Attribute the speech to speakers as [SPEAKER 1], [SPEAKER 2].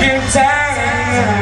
[SPEAKER 1] Good time.